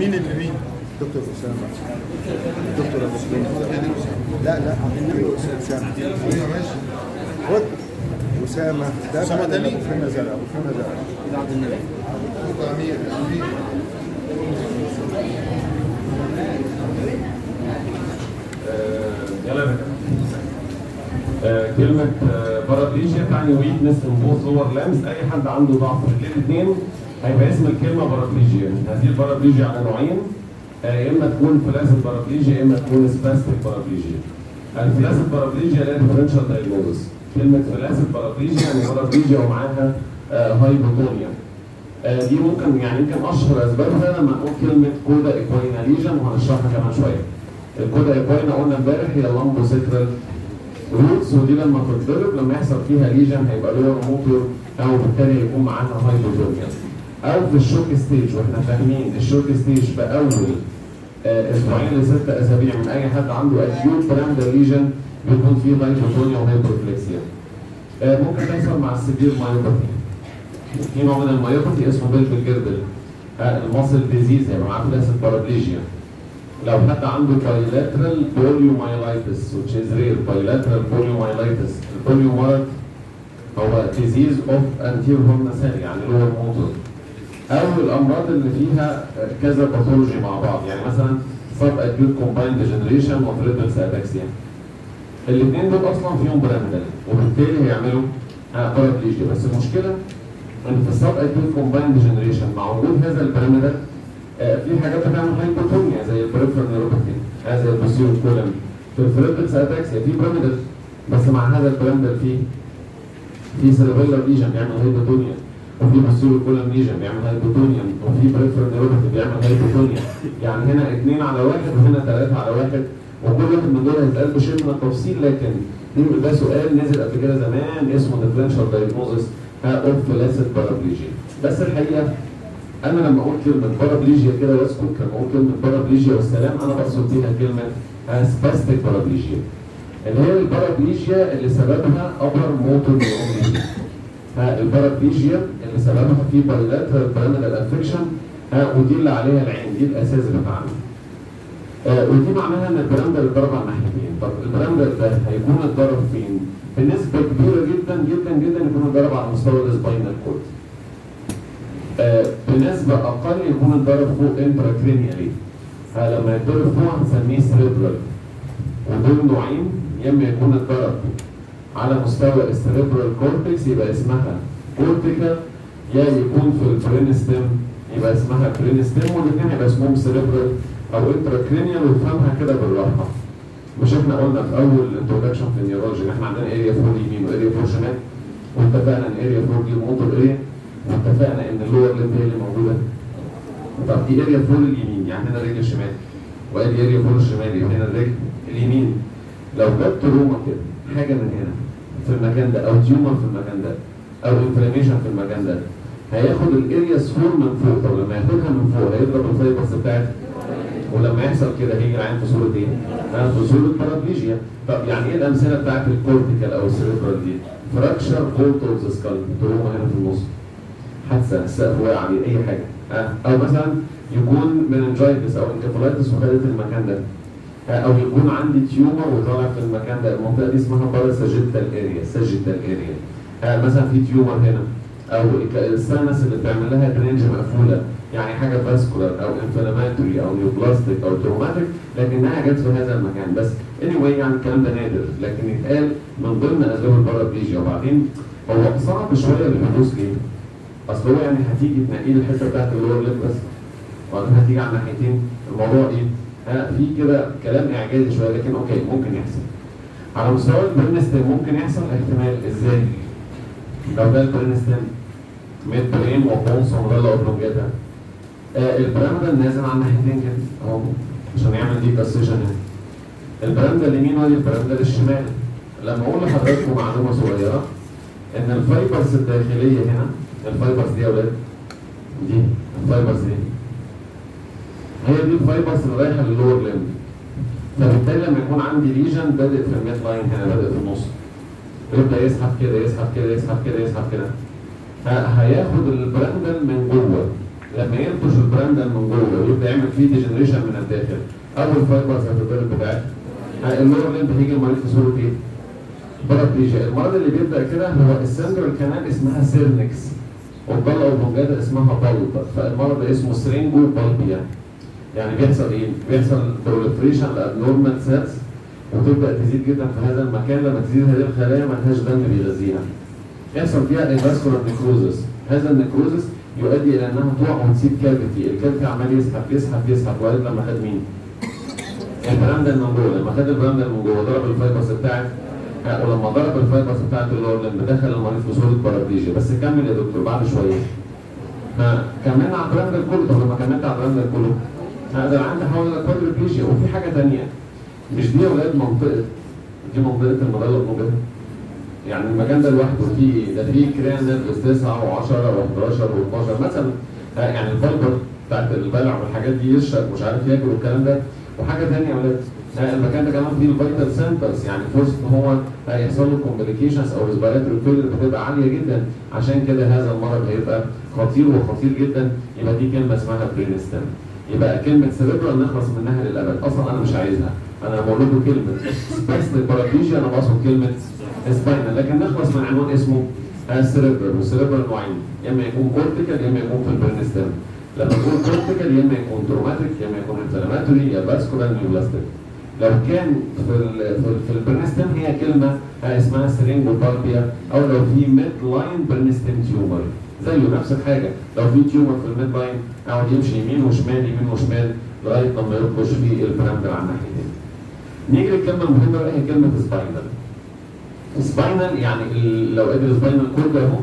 مين اللي مين؟ دكتور اسامه دكتور أبو سليم لا لا. اسامه خد. اسامه ده بعد دلي؟ أبو فنا زرع أبو فنا زرع يلا يا باشا. آه، كلمة paraplegia تعني weakness in both lower limbs أي حد عنده ضعف في الاثنين هيبقى اسم الكلمة paraplegia هذه ال paraplegia على نوعين. آه، يا إما تكون flaccid paraplegia يا إما تكون spastic paraplegia ال flaccid paraplegia اللي هي differential diagnosis كلمة flaccid paraplegia يعني paraplegia ومعاها آه، hypotonia آه، دي ممكن يعني يمكن أشهر أسبابها. لما نقول كلمة cauda equina lesion وهنشرحها كمان شوية. ال cauda equina قلنا امبارح هي lumbosacral roots ودي لما تتضرب لما يحصل فيها lesion هيبقى lower motor أو بالتالي هيكون معاها hypotonia. أو في ال shock stage وإحنا فاهمين ال shock stage في اول آه، أسبوعين لست أسابيع من أي حد عنده acute pyramidal lesion بيكون فيه hypotonia و hyporeflexia. آه، ممكن تحصل مع ال severe myopathy. في نوع من ال myopathy اسمه pelvic girdle muscle disease هيبقى معاه flaccid paraplegia لو حد عنده bilateral poliomyelitis which is rare bilateral poliomyelitis ال polio مرض هو disease of anterior horn يعني lower motor أو الأمراض اللي فيها كذا pathology مع بعض. يعني مثلا sub acute combined degeneration و Friedreich's ataxia الاثنين دول أصلا فيهم pyramidal وبالتالي هيعملوا paraplegia بس المشكلة إن في ال subacute combined degeneration مع وجود هذا ال pyramidal آه، في حاجات بتعمل hypotonia زي ال peripheral neuropathy زي ال posterior column في ال Friedreich's ataxia في pyramidal بس مع هذا ال pyramidal في في cerebellar lesion بيعمل hypotonia وفي posterior column lesion بيعمل hypotonia وفي peripheral neuropathy بيعمل hypotonia يعني هنا اثنين على واحد وهنا ثلاثة على واحد. وكل واحد من دول هيتقال من التفصيل لكن ده سؤال نزل قبل كده زمان اسمه differential diagnosis of flaccid paraplegia بس الحقيقة أنا لما أقول كلمة paraplegia كده وأسكت لما أقول كلمة paraplegia والسلام أنا بقصد بيها كلمة spastic paraplegia اللي هي ال paraplegia اللي سببها upper motor neuron ال paraplegia سببها في pyramidal affection ها ودي اللي عليها العين دي الأساس بتاعنا. آه ودي معناها إن ال pyramidal اتضرب على الناحيتين. طب ال pyramidal ده هيكون اتضرب فين؟ بنسبة كبيرة جدا جدا جدا يكون اتضرب على مستوى ال spinal cord. آه بنسبة أقل يكون اتضرب فوق intracranially آه لما يتضرب فوق هنسميه cerebral ودول نوعين يا إما يكون اتضرب على مستوى ال cerebral cortex يبقى اسمها cortical يا يكون في ال brainstem يبقى اسمها brainstem والاثنين يبقى اسمهم cerebral أو intracranial وافهمها كده بالراحة. مش إحنا قلنا في أول introduction في ال neurology إحنا عندنا area 4 يمين و area 4 شمال واتفقنا إن area 4 دي ال motor area واتفقنا إن ال lower limb هي اللي موجودة. طب دي area 4 اليمين يعني هنا الرجل الشمال وأدي area 4 الشمال يبقى هنا الرجل اليمين لو جت trauma كده حاجة من هنا في المكان ده أو tumor في المكان ده أو inflammation في المكان ده هياخد ال areas 4 من فوق. طب لما ياخدها من فوق هيضرب ال fibers بتاعت ولما يحصل كده هيجي العيان في صورة إيه؟ في صورة paraplegia طب يعني إيه الأمثلة بتاعت ال cortical أو ال cerebral دي؟ fracture vault of the skull trauma هنا في النص. حادثة السقف وقع عليه أي حاجة. أو مثلا يكون meningitis أو encephalitis وخدت المكان ده. أو يكون عندي tumor وطالع في المكان ده. المنطقة دي اسمها parasagittal area sagittal area مثلا في tumor هنا. أو ال sinus اللي بتعمل لها drainage مقفولة يعني حاجة vascular أو inflammatory أو neoplastic أو traumatic لكنها جت في هذا المكان بس any anyway يعني الكلام ده نادر لكن يتقال من ضمن اسباب ال paraplegia وبعدين هو صعب شوية الحدوث ليه؟ أصل هو يعني هتيجي تنقي لي الحته بتاعت ال lower limb بس وبعدين هتيجي على الناحيتين الموضوع إيه؟ ها في كده كلام إعجازي شوية لكن okay ممكن يحصل على مستوى ال brainstem ممكن يحصل احتمال إزاي؟ لو ده ال brainstem midbrain و pons و medulla oblongata آه ال pyramidal نازل على الناحيتين كده أهو عشان يعمل decussation هنا ال pyramidal اليمين وادي ال pyramidal الشمال. لما أقول لحضراتكم معلومة صغيرة إن ال fibers الداخلية هنا ال fibers دي يا أولاد؟ دي ال fibers دي. هي دي ال fibers اللي رايحة لل lower limb فبالتالي لما يكون عندي lesion بادئ في ال midline هنا بادئ في النص. يبدأ يسحب كده يسحب كده يسحب كده يسحب كده. هياخد ال pyramidal من جوه. لما ينقش ال pyramidal من جوه ويبدا يعمل فيه degeneration من الداخل. أول fibers هتتضرب بتاعتها ال lower limb هيجي المريض في صوره إيه؟ paraplegia المرض اللي بيبدأ كده هو ال central canal اسمها syrinx. والمدلة oblongata ده اسمها bulb فالمرض اسمه syringobulbia يعني بيحصل إيه؟ بيحصل proliferation ل abnormal cells وتبدأ تزيد جدا في هذا المكان. لما تزيد هذه الخلايا ما لهاش دم بيغذيها. يحصل فيها avascular necrosis هذا ال necrosis يؤدي إلى أنها تقع وتسيب cavity، ال cavity عمال يسحب يسحب يسحب لغايه لما خد مين؟ ال pyramidal من جوه. لما خد ال pyramidal من جوه ضرب ال fibers بتاعت ولما ضرب ال fibers بتاعت ال lower لما دخل المريض في صورة paraplegia بس كمل يا دكتور بعد شوية. ها كملنا على ال pyramidal كله طب لما كملت على ال pyramidal كله ده عندي حوالي quadriplegia وفي حاجة ثانية مش دي يا ولاد منطقة؟ دي منطقة المظله الموجبه يعني المكان ده لوحده فيه ده فيه cranial nerves 9 و10 و11 و12 مثلا. يعني ال fiber بتاعت البلع والحاجات دي يشرب مش عارف ياكل والكلام ده. وحاجة ثانية يا ولاد المكان ده كمان فيه ال vital centers يعني فرصه ان هو هيحصل له complications أو respiratory failure بتبقى عالية جدا. عشان كده هذا المرض هيبقى خطير وخطير جدا. يبقى دي كلمة اسمها brainstem يبقى كلمة cerebral نخلص منها للابد أصلا أنا مش عايزها. أنا بقول لكم كلمة. spastic paraplegia أنا بقصد كلمة spinal لكن نخلص من عنوان اسمه ال cerebral وال cerebral نوعين يا إما يكون cortical يا إما يكون في ال brainstem لما يكون cortical يا إما يكون traumatic يا إما يكون inflammatory يا vascular neoplastic لو كان في ال في, ال في ال brainstem هي كلمة اسمها syringobulbia أو لو في midline brainstem tumor زيه نفس الحاجة. لو في tumor في ال midline أقعد يمشي يمين وشمال يمين وشمال لغاية لما يخش في ال pyramidal على الناحيتين. نيجي للكلمة المهمة بقى هي كلمة spinal. spinal يعني لو ادي ال spinal cord اهو.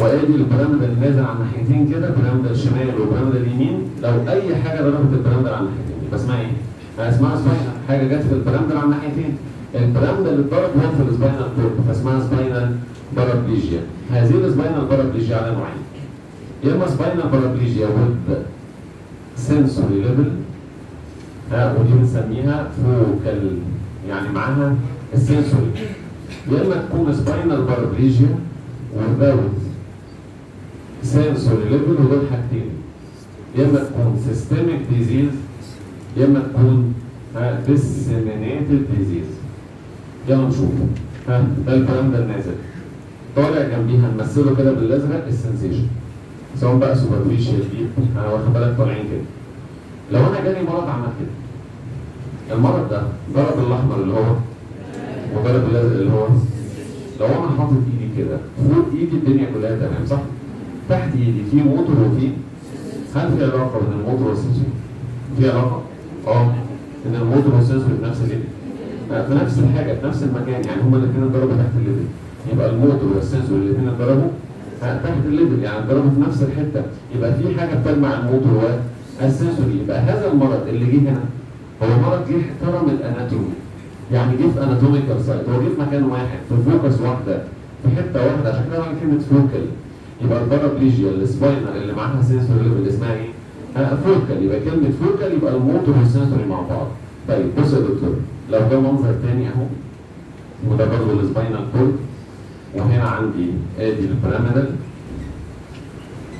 وادي ال pyramidal نازل على الناحيتين كده pyramidal شمال و pyramidal يمين لو أي حاجة ضربت ال pyramidal على الناحيتين. يبقى اسمها إيه؟ اسمها spinal. حاجة جت في ال pyramidal على الناحيتين. ال pyramidal اللي اتضرب هو في ال spinal cord فاسمها spinal paraplegia. هذه ال spinal paraplegia على نوعين. يا إما spinal paraplegia sensory level ها ودي بنسميها focal يعني معاها ال sensory يا إما تكون spinal paraplegia without sensory level ودول حاجتين. يا إما تكون systemic disease يا إما تكون ها disseminated disease. يلا نشوف. ها ده الكلام ده النازل. طالع جنبيها نمثله كده بالأزرق ال sensation سواء بقى superficial deep أنا واخد بالك طالعين كده. لو أنا جالي مرض عمل كده. المرض ده ضرب الأحمر اللي هو الازرق اللي هو لو أنا حاطط إيدي كده فوق إيدي الدنيا كلها تمام صح؟ تحت إيدي في موتور وفي هل في علاقة بين ال motor وال sensory؟ في علاقة؟ آه إن ال motor وال sensory في نفس ال level في نفس الحاجة في نفس المكان يعني هما الاثنين اتضربوا تحت ال level يبقى ال motor وال sensory الاثنين اتضربوا تحت ال level يعني اتضربوا في نفس الحتة يبقى في حاجة بتجمع ال motor وال sensory يبقى هذا المرض اللي جه هنا هو مرض جه احترم ال anatomy يعني جه في anatomical site هو جه في مكان واحد في focus واحدة في حتة واحدة عشان كده كلمة focal يبقى ال paraplegia ال spinal اللي معاها sensory level اسمها إيه؟ focal يبقى كلمة focal يبقى ال motor وال sensory مع بعض. طيب بص يا دكتور لو ده منظر تاني أهو وده برضه ال spinal cord وهنا عندي آدي ال pyramidal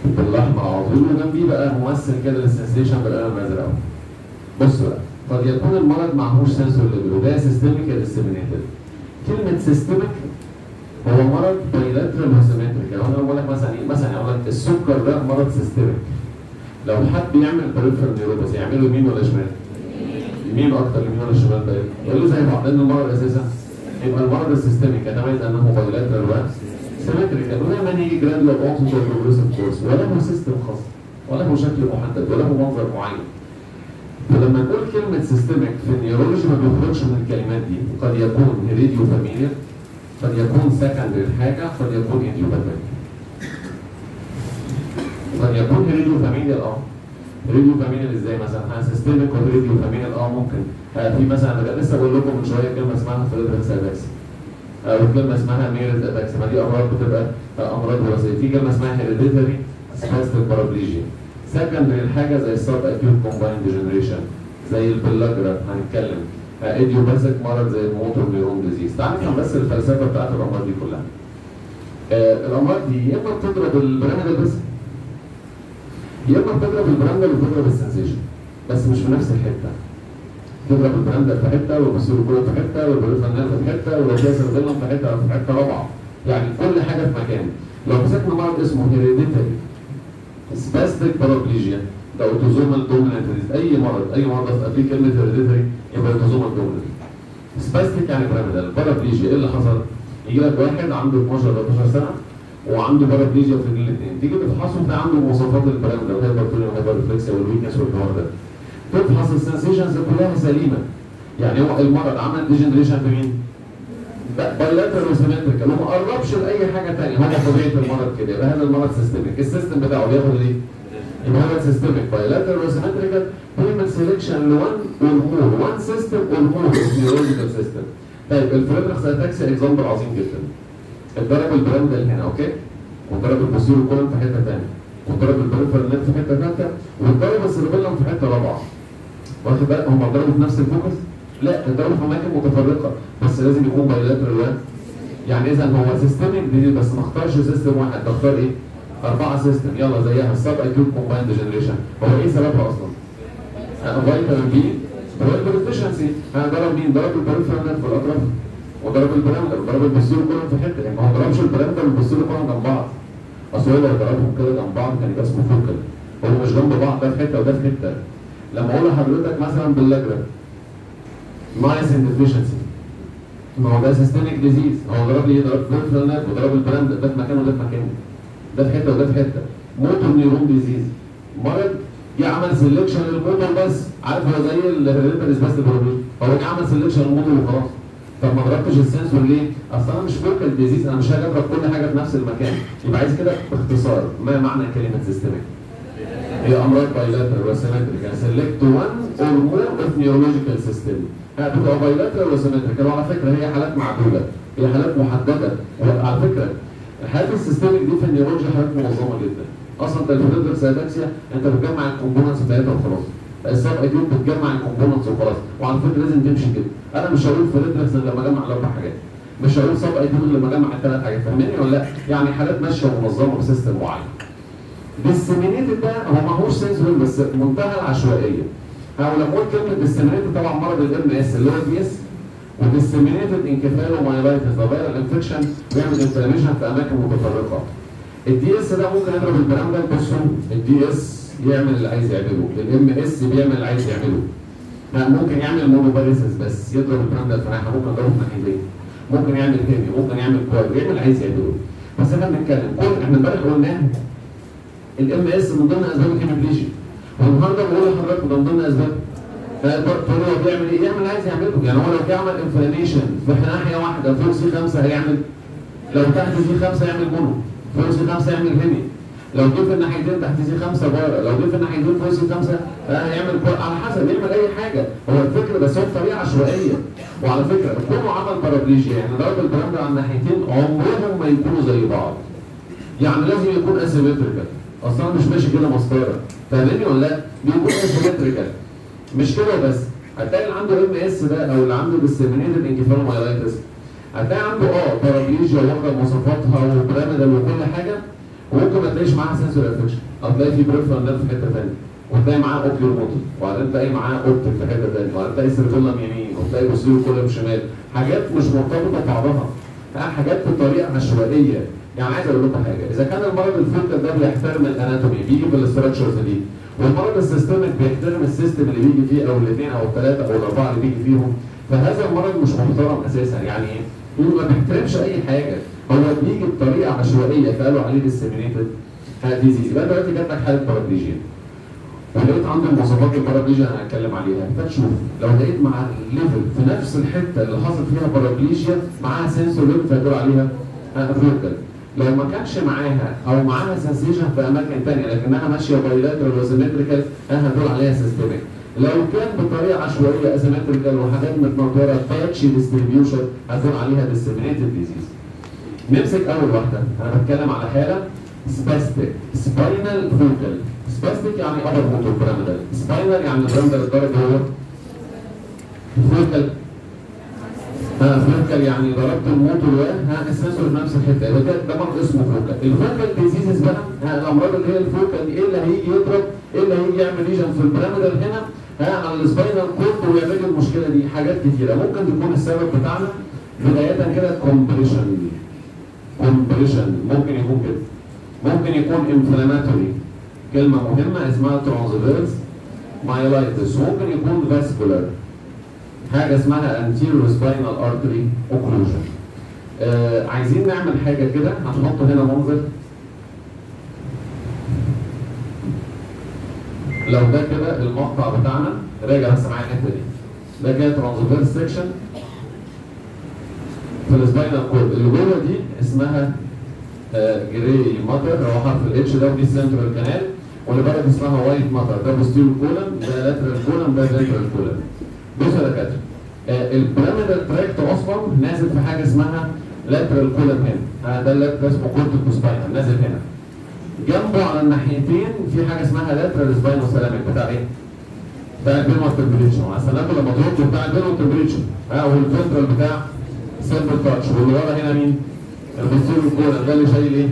بالاحمر على طول وجنبيه بقى ممثل كده لل sensation بالقلم الازرق بص بقى. قد يكون المرض معهوش sensory level وده systemic disseminated كلمة systemic هو مرض bilateral و symmetric يعني أنا بقول لك مثلا إيه؟ مثلا أقول لك السكر ده مرض systemic لو حد يعمل peripheral neuropathy يعمله يمين ولا شمال؟ يمين أكتر يمين ولا شمال؟ باين؟ يقول زي بعض؟ لأن المرض أساسا يبقى المرض ال systemic يتميز انه bilateral و symmetric ودايما يجي gradual onset progressive course ولا له system خاص. ولا له شكل محدد. ولا له منظر معين. فلما نقول كلمة systemic في ال neurology ما بيخرجش من الكلمات دي قد يكون heredofamilial قد يكون secondary لحاجة قد يكون idiopathic قد يكون heredofamilial آه heredofamilial إزاي مثلا؟ ها systemic و heredofamilial آه ممكن. آه في مثلا أنا لسه بقول لكم من شوية كلمة اسمها Friedreich's ataxia أو كلمه اسمها Marie's ataxia ما دي أمراض بتبقى آه أمراض وراثية. في كلمة اسمها hereditary spastic paraplegia secondary لحاجة زي ال subacute combined degeneration زي البلاجرا هنتكلم. idiopathic مرض زي ال motor neuron disease. تعال نفهم بس الفلسفة بتاعت الامراض دي كلها. آه الامراض دي يا إما بتضرب ال pyramidal بس يا إما بتضرب ال pyramidal وبتضرب ال sensation بس مش في نفس الحتة. تضرب ال pyramidal في حتة وال posterior column في حتة وال peripheral في حتة ال cerebellum في حتة في حتة رابعة. يعني كل حاجة في مكان. لو مسكنا مرض اسمه hereditary spastic paraplegia ده autosomal dominant أي مرض أي مرض فيه كلمة hereditary يبقى autosomal dominant spastic يعني pyramidal paraplegia إيه اللي حصل؟ يجي لك واحد عنده 12 13 سنة وعنده paraplegia في الاثنين. تيجي تفحصه تلاقي عنده مواصفات البيراميدال والهايبرتونيا والهايبرفلكسيا والويكنس والحوار ده. تفحص ال sensations كلها سليمة. يعني هو المرض عمل degeneration في مين؟ bilateral و symmetrical وما قربش لأي حاجة ثانية هو طبيعه المرض كده. يبقى هذا المرض systemic ال system بتاعه بياخد إيه؟ يبقى هذا systemic bilateral و symmetrical بيعمل selection ل one or more one system or more neurological system طيب ال Friedreich's ataxia example عظيم جدا. اتضرب ال pyramidal هنا okay؟ وضرب ال posterior column في حتة ثانية وضرب ال peripheral في حتة ثالثه وضرب ال cerebellum في حتة رابعة. واخد بالك؟ هم ضربوا في نفس ال focus؟ لا ضربوا في اماكن متفرقة بس لازم يكون bilateral وان يعني إذا هو systemic دي بس ما اختارش system واحد ده اختار إيه؟ أربعة system يلا زيها. ال subacute combined degeneration هو إيه سببها أصلا؟ vitamin B twelve deficiency ضرب مين؟ ضرب ال peripheral في الأطراف. وضرب ال pyramidal ضرب ال posterior column في حتة. يعني ما هو ضربش ال pyramidal وال posterior column جنب بعض. أصل هو لو ضربهم كده جنب بعض كان يبقى اسمه focal. هو مش جنب بعض ده في حتة وده في حتة. لما أقول لحضرتك مثلا pellagra niacin deficiency ما هو ده systemic disease هو ضرب لي ضرب peripheral nerve وضرب ال pyramidal ده في مكان وده في مكان ده في حتة وده في حتة. motor neuron disease مرض جه عمل selection لل motor بس. عارف هو زي ال hereditary spastic paraplegia هو جه عمل selection لل motor وخلاص. طب ما ضربتش ال sensory ليه؟ أصل أنا مش focal disease أنا مش هاجي أضرب كل حاجة في نفس المكان. يبقى عايز كده باختصار. ما معنى كلمة systemic؟ هي أمراض bilateral و symmetrical select one or more of neurological system هتبقى bilateral و symmetrical وعلى فكرة هي حالات معدوده هي حالات محددة. وعلى فكرة حالات ال systemic دي في ال neurology حالات منظمة جدا. أصلا أنت ال Friedreich's ataxia أنت بتجمع ال components بتاعتها وخلاص. ال subacute بتجمع ال components وخلاص. وعلى فكرة لازم تمشي كده. أنا مش هقول Friedreich's غير لما أجمع الاربع حاجات. مش هقول acute غير لما أجمع الثلاث حاجات. فاهماني ولا لأ؟ يعني حالات ماشية ومنظمة ب system معين. disseminated ده هو ماهوش sensory بس منتهى العشوائية. أو لما أقول كلمة disseminated طبعا مرض ال MS اللي هو ال DS و disseminated encephalomyelitis ده viral infection بيعمل inflammation في أماكن متفرقة. ال DS ده ممكن يضرب ال pyramidal بصوا ال DS يعمل اللي عايز يعمله. ال MS بيعمل اللي عايز يعمله. ممكن يعمل monoparesis بس يضرب ال pyramidal الفراحه ممكن يضربه في ناحيتين ممكن يعمل hemi ممكن يعمل quad يعمل اللي عايز يعمله. بس إحنا بنتكلم كل إحنا امبارح قلنا ال MS من ضمن أسباب ال hemiplegia والنهارده بقول لحضرتك من ضمن أسباب. فهو بيعمل إيه؟ يعمل عايز يعمله. يعني هو لو بيعمل inflammation في ناحية واحدة فوق C 5 هيعمل. لو تحت C 5 يعمل mono فوق C 5 يعمل hemi. لو جه في الناحيتين تحت C 5 para لو جه في الناحيتين فوق C 5 هيعمل para على حسب يعمل أي حاجة. هو الفكرة بس هو بطريقه عشوائية. وعلى فكرة كونه عمل paraplegia يعني ضرب الكلام ده على الناحيتين عمرهم ما يكونوا زي بعض. يعني لازم يكون asymmetrical أصلا مش ماشي كده مسطرة. فاهمني ولا لأ؟ بيكون asymmetrical مش كده بس. هتلاقي اللي عنده MS ده أو اللي عنده disseminated encephalomyelitis هتلاقي عنده آه paraplegia واخده مواصفاتها و pyramidal وكل حاجة وممكن ما تلاقيش معاها sensory affection هتلاقي في peripheral nerve في حتة ثانية وتلاقي معاه upper motor وبعدين تلاقي معاه optic في حتة ثانية وبعدين تلاقي cerebellum يمين. وتلاقي posterior column شمال. حاجات مش مرتبطة ببعضها حاجات بطريقة عشوائية. يعني عايز أقول لكم حاجة. إذا كان المرض ال focal ده بيحترم ال anatomy بيجي في ال structures دي والمرض ال systemic بيحترم ال system اللي بيجي فيه أو الاثنين أو الثلاثه أو الأربعة اللي بيجي فيهم فهذا المرض مش محترم أساسا. يعني إيه؟ ما بيحترمش أي حاجة. هو بيجي بطريقة عشوائية فقالوا عليه disseminated disease يبقى دلوقتي جات لك حالة paraplegia ولقيت عنده مواصفات ال paraplegia أنا هتكلم عليها. فتشوف لو لقيت مع ال level في نفس الحتة اللي حصل فيها paraplegia معاها sensory level فيقول عليها focal لو ما كانش معاها أو معاها sensation في أماكن ثانية لكنها ماشية bilateral و symmetrical أنا هقول عليها systemic لو كان بطريقة عشوائية asymmetrical وحاجات متنطوره patchy distribution هقول عليها disseminated disease نمسك أول واحدة. أنا بتكلم على حالة spastic spinal focal spastic يعني upper motor pyramidal spinal يعني ال pyramidal الضرب هو focal focal يعني ضربت الموتور ها ال sensory في نفس الحتة. يبقى ده مرض اسمه focal ال focal diseases بقى ها الأمراض اللي هي ال focal إيه اللي هيجي يضرب؟ إيه اللي هيجي يعمل lesion في ال pyramidal هنا؟ ها على ال spinal cord ويعمل المشكلة دي. حاجات كتيرة. ممكن تكون السبب بتاعنا بداية كده compression compression ممكن يكون كده. ممكن يكون inflammatory كلمة مهمة اسمها transverse myelitis ممكن يكون vascular حاجة اسمها anterior spinal artery occlusion. آه عايزين نعمل حاجة كده؟ هنحط هنا منظر. لو ده كده المقطع بتاعنا راجع بس معايا الحتة دي. ده كده transverse section في ال spinal cord اللي جوه دي اسمها آه gray matter هو حرف ال H ده ودي ال central canal واللي بره اسمها white matter ده posterior column ده lateral column ده ventral column بصوا يا دكاترة آه ال pyramidal tract أصلا نازل في حاجة اسمها lateral column هنا آه ده اللي اسمه corticospinal نازل هنا جنبه على الناحيتين في حاجة اسمها lateral spinothalamic بتاع إيه؟ بتاع ال pain and temperature هستناكم لما تردوا بتاع ال pain and temperature ها وال ventral بتاع simple touch واللي ورا هنا مين؟ ال posterior column ده اللي شايل إيه؟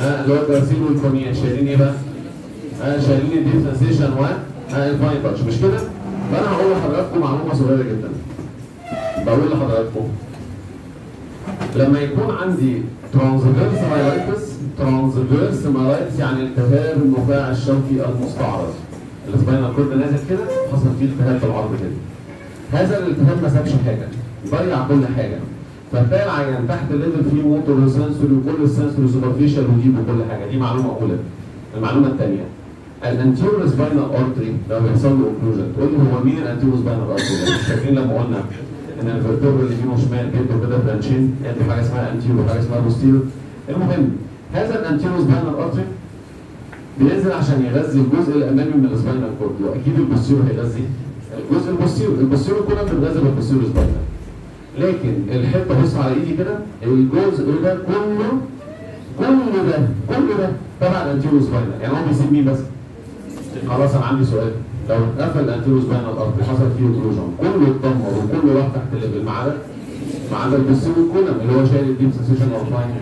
ها اللي هو ال gracile وال cuneate شايلين إيه بقى؟ ها شايلين ال deep sensation و ال fine touch مش كده؟ فأنا هقول لحضراتكم معلومة صغيره جدا. بقول لحضراتكم لما يكون عندي transverse myelitis transverse myelitis يعني التهاب النخاع الشوكي المستعرض ال spinal cord نازل كده حصل فيه التهاب في العرض كده. هذا الالتهاب ما سابش حاجة ضيع كل حاجة. فتلاقي العيان تحت ال level فيه motor و sensory وكل ال sensory superficial و deep وكل حاجة. دي معلومة أولى. المعلومة الثانية ال anterior spinal artery لما بيحصل له occlusion تقول لي هو مين ال anterior spinal artery مش فاكرين لما قلنا ان ال vertebral اللي يمين وشمال جده كده branch ين يدي حاجة اسمها anterior وحاجه اسمها posterior المهم هذا ال anterior spinal artery بينزل عشان يغذي الجزء الأمامي من ال spinal cord وأكيد ال posterior هيغذي. الجزء ال posterior ال posterior كله بيتغذى بال posterior spinal لكن الحته بص على إيدي كده الجزء ده كله كل ده كل ده تبع ال anterior spinal يعني هو بيسيب مين بس؟ خلاص أنا عندي سؤال. لو اتقفل ال anterior spinal artery حصل فيه occlusion كله اتدمر وكله راح تحت ال level ما عدا ما عدا ال posterior column اللي هو شايل ال deep sensation و fine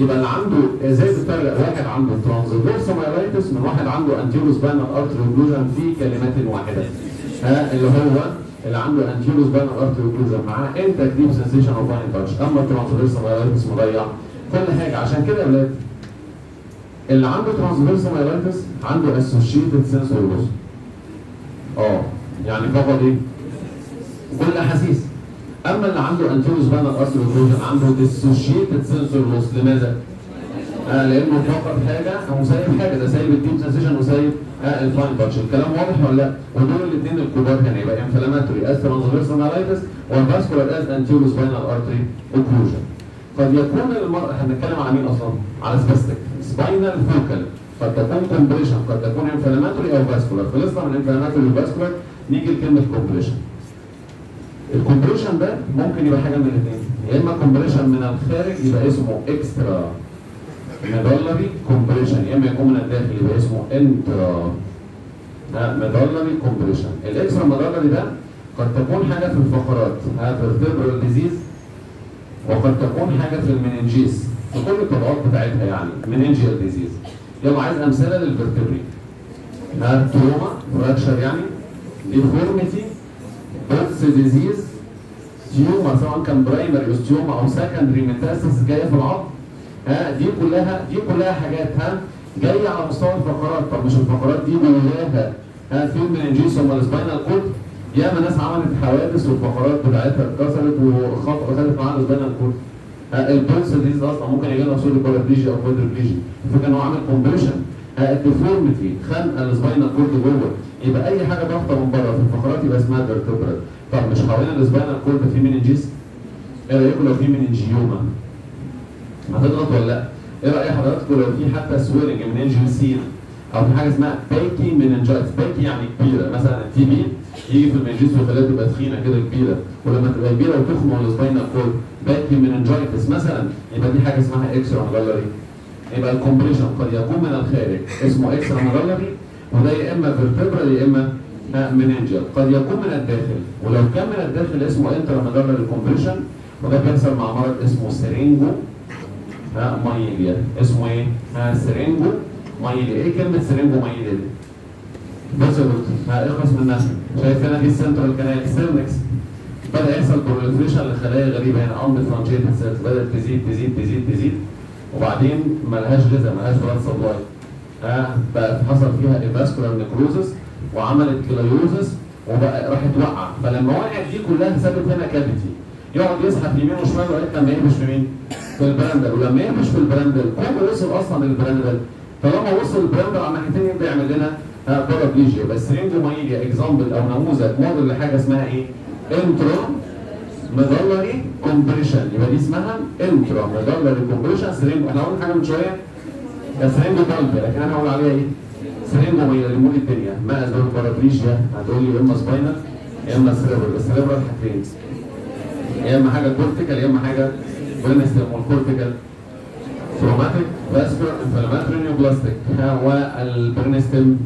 يبقى اللي عنده إزاي بتفرق واحد عنده transverse myelitis من واحد عنده anterior spinal artery occlusion في كلمات واحدة. ها اللي هو اللي عنده anterior spinal artery occlusion معاه intact deep sensation و fine touch. أما ال transverse myelitis مضيع. كل حاجة. عشان كده يا ولاد اللي عنده transverse myelitis عنده associated sensory loss آه يعني فقط إيه؟ كل أحاسيس. أما اللي عنده anterior artery occlusion عنده dissociated sensory loss لماذا؟ آه لأنه فقط حاجة أو سايب حاجة. ده سايب ال deep sensation وسايب آه ال fine touch الكلام واضح ولا لأ؟ ودول الاثنين الكبار هنا يبقى inflammatory is transverse myelitis وال vascular is anterior spinal artery occlusion قد يكون المرء إحنا بنتكلم على مين أصلا؟ على spastic spinal focal قد تكون compression قد تكون inflammatory أو vascular خلصنا من inflammatory و vascular نيجي لكلمة compression ال compression ده ممكن يبقى حاجة من الاثنين يا إما compression من الخارج يبقى اسمه extramedullary compression يا إما يكون من الداخل يبقى اسمه intramedullary compression ال extramedullary ده قد تكون حاجة في الفقرات. ها vertebral disease وقد تكون حاجة في ال meninges في كل الطبقات بتاعتها يعني meningeal disease يلا عايز أمثلة لل vertebrae trauma fracture يعني deformity Pott's disease tumor سواء كان primary osteoma أو secondary metastasis جاية في العظم ها دي كلها دي كلها حاجات ها جاية على مستوى الفقرات. طب مش الفقرات دي جواها ها في ال meninges ولا ال spinal cord ياما ناس عملت حوادث والفقرات بتاعتها اتكسرت وخط خدت معاها ال spinal cord ال Pott's disease أصلا ممكن يجي لها سوري paraplegia أو quadriplegia الفكرة ان هو عامل compression ال deformity خنقه ال spinal cord جوه. يبقى أي حاجة ضغطه من بره في الفقرات يبقى اسمها vertebral طب مش حوالين ال spinal cord في meninges إيه رأيكم لو في meningioma هتضغط ولا لأ؟ إيه رأي حضراتكم لو في حتى swelling meninges أو في حاجة اسمها pachymeningitis pachy يعني كبيرة. مثلا ال TB يجي في ال meninges وخلاها تبقى تخينه كده كبيرة. ولما تبقى كبيرة وتخنق ال spinal cord pachymeningitis مثلا يبقى دي حاجة اسمها extramedullary يبقى ال compression قد يكون من الخارج. اسمه extramedullary وده يا إما vertebral يا إما meningeal قد يكون من الداخل. ولو كان من الداخل اسمه intramedullary compression وده بيحصل مع مرض اسمه syringomyelia. اسمه إيه؟ syringomyelia. إيه كلمة syringomyelia دي؟ ها اخلص منها شايف هنا دي ال central canal syrinx بدا يحصل proliferation لخلايا غريبه هنا undifferentiated cells بدات تزيد تزيد تزيد تزيد وبعدين ملهاش غذاء ملهاش blood supply ها بقى حصل فيها avascular necrosis وعملت gliosis وبقى راحت وقع فلما وقعت دي كلها سابت هنا cavity يقعد يسحب يمين وشمال لغايه لما يهبش في مين؟ في ال pyramidal ولما يهبش في ال pyramidal كله وصل أصلا لل pyramidal طالما وصل ال pyramidal على الناحيتين يبدا يعمل لنا. paraplegia بس syringomyelia example أو نموذج موديل لحاجة اسمها إيه؟ intramedullary compression يبقى دي اسمها intramedullary compression syringo إحنا قلنا حاجة من شوية. syringobulbia لكن أنا هقول عليها إيه؟ syringomyelia الدنيا. ما أسباب ال paraplegia هتقول لي يا إما spinal يا إما cerebral بس cerebral حاجتين يا إما حاجة cortical يا إما حاجة brainstem وال cortical traumatic vascular inflammatory neoplastic وال brainstem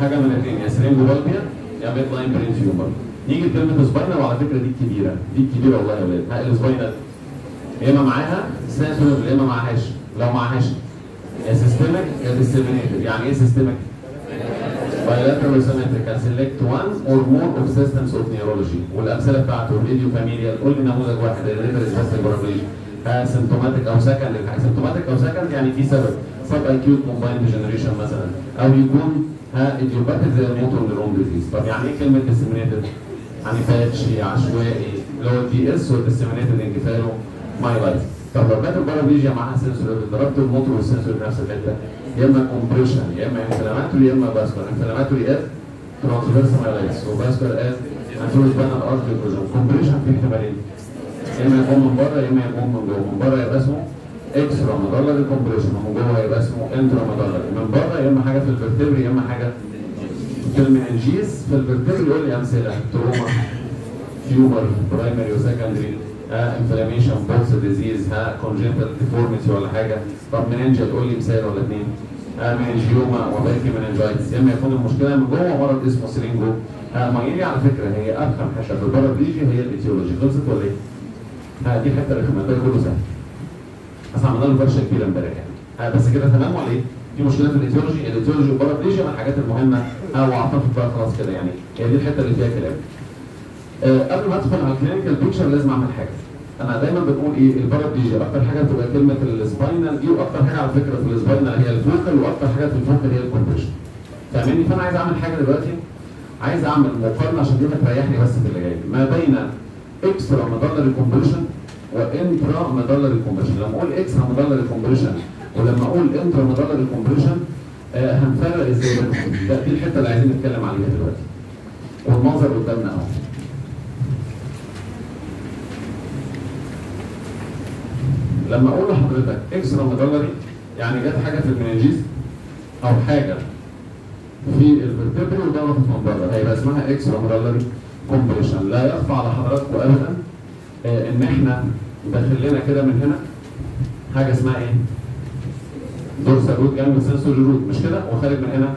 حاجة من الاثنين يا syringobulbia يا midline brain tumor نيجي كلمه spinal وعلى فكرة دي الكبيره دي الكبيره والله يا ولاد. ها ال spinal يا إما معاها sensory يا إما معاهاش. لو معاهاش يا systemic يا disseminated يعني إيه systemic؟ bilateral symmetrical select one or more of systems of neurons. والأمثلة بتاعته ال idio familial قول لي نموذج واحد ال hereditary بس ال paraplegia symptomatic أو second symptomatic أو second يعني في سبب. subacute combined degeneration مثلا. أو يكون ها idiopathic زي ال motor neuron disease طب يعني إيه كلمة disseminated؟ يعني patchy عشوائي اللي هو ال DS وال disseminated encephalomyelitis طب لو كانت ال paraplegia معاها sensory ضربت ال motor وال sensory في نفس الحتة يا إما compression يا إما inflammatory يا إما vascular inflammatory is transverse myelitis و vascular is anterior spinal occlusion compression في احتمالين. يا إما يكون من بره يا إما يكون من جوه. من بره يبقى اسمه extramedullary compression ومن جوه يبقى اسمه intramedullary من بره يا إما حاجة في ال vertebrae يا إما حاجة في ال meninges في ال vertebrae يقول لي أمثلة. trauma tumor primary و secondary inflammation Pott's disease ها congenital deformity ولا حاجة. طب meningeal قول لي مثال ولا اثنين ها meningioma و pachy يا إما يكون المشكلة من جوه مرض اسمه syringo ها myelia على فكرة هي افخم حاجة في ال paraplegia هي ال etiology خلصت ولا إيه؟ ها دي حتة رخمه ده كله سهل. بس عملنا له فرشه كبيره امبارح يعني. ها بس كده تمام ولا إيه؟ في مشكلة في ال etiology ال etiology وال paraplegia من الحاجات المهمة؟ ها وأعتقد بقى خلاص كده يعني. هي دي الحتة اللي فيها كلام. أه قبل ما أدخل على ال clinical picture لازم أعمل حاجة. أنا دايما بنقول إيه؟ ال paraplegia أكتر حاجة بتبقى كلمة ال spinal دي وأكتر حاجة على فكرة في ال spinal هي ال focal وأكتر حاجة في ال focal هي ال compression فاهمني؟ فأنا عايز أعمل حاجة دلوقتي. عايز أعمل مقارنة عشان دي هتريحني بس في اللي جاي. ما بين extramedullary compression و intramedullary compression لما أقول extramedullary compression ولما أقول intramedullary compression آه هنفرق إزاي ده دي الحتة اللي عايزين نتكلم عليها دلوقتي. والمنظر قدامنا اهو. لما أقول لحضرتك extramedullary يعني جت حاجة في ال meninges أو حاجة في ال vertebrae وضغطت من بره هيبقى اسمها extramedullary compression. لا يخفى على حضراتكم ابدا آه إن إحنا داخل لنا كده من هنا. حاجة اسمها إيه؟ dorsal root جنب sensory root مش كده؟ وخارج من هنا.